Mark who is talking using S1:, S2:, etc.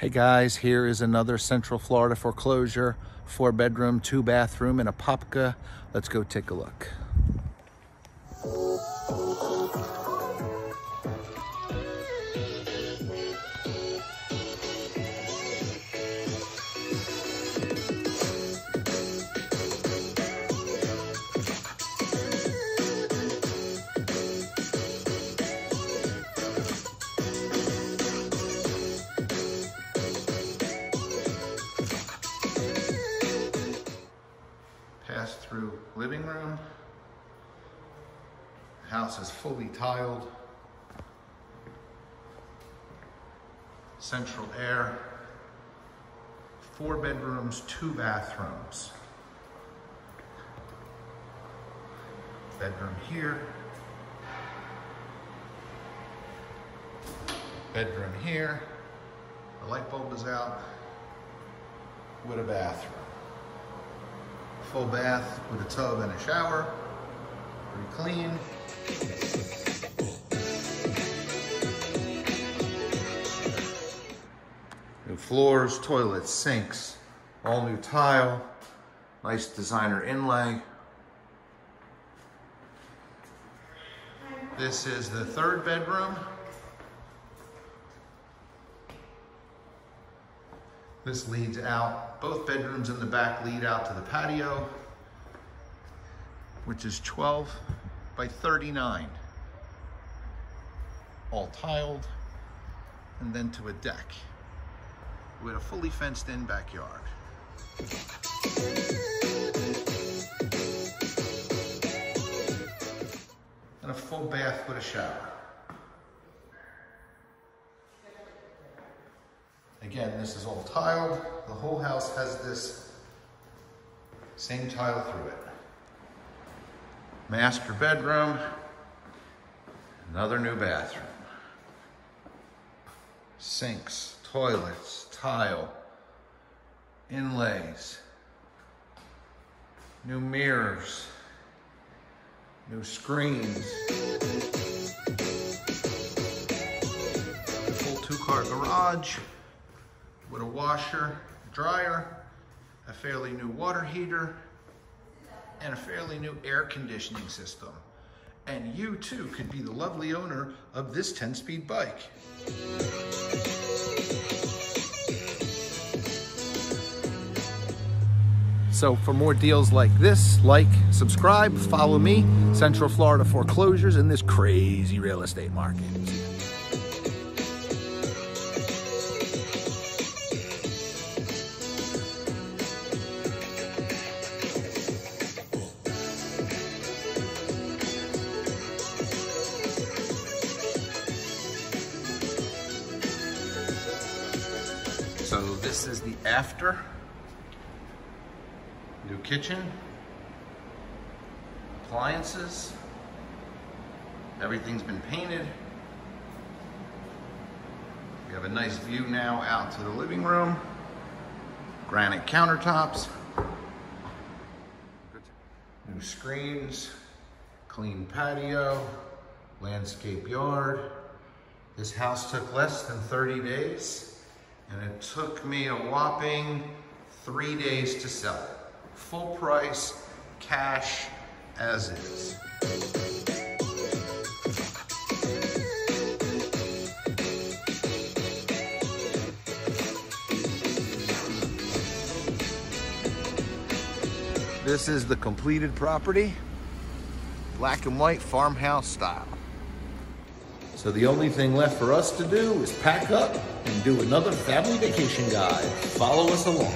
S1: Hey guys, here is another Central Florida foreclosure, four bedroom, two bathroom in Apopka. Let's go take a look. Living room. House is fully tiled. Central air. Four bedrooms, two bathrooms. Bedroom here. Bedroom here. The light bulb is out with a bathroom full bath with a tub and a shower. Pretty clean. New floors, toilets, sinks, all new tile, nice designer inlay. This is the third bedroom. This leads out, both bedrooms in the back lead out to the patio, which is 12 by 39. All tiled, and then to a deck with a fully fenced in backyard. And a full bath with a shower. Again, this is all tiled. The whole house has this same tile through it. Master bedroom, another new bathroom. Sinks, toilets, tile, inlays, new mirrors, new screens. Full two-car garage with a washer, dryer, a fairly new water heater, and a fairly new air conditioning system. And you too could be the lovely owner of this 10-speed bike. So for more deals like this, like, subscribe, follow me, Central Florida Foreclosures in this crazy real estate market. So this is the after. New kitchen. Appliances. Everything's been painted. We have a nice view now out to the living room. Granite countertops. New screens. Clean patio. Landscape yard. This house took less than 30 days. And it took me a whopping three days to sell it. Full price, cash, as is. This is the completed property, black and white farmhouse style. So the only thing left for us to do is pack up and do another family vacation guide. Follow us along.